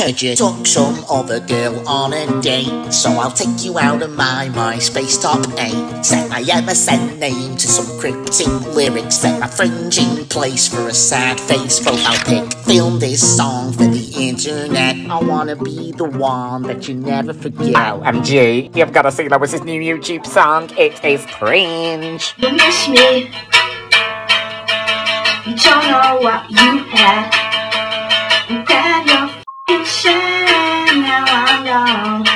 Heard you took some other girl on a date, so I'll take you out of my MySpace top 8. Set my MSN name to some cryptic lyrics, set my fringe in place for a sad face profile pic. Film this song for the internet. I wanna be the one that you never forget. OMG, you've got to see that was his new YouTube song. It is cringe. You miss me. You don't know what you had. F***ing shit, now I'm gone.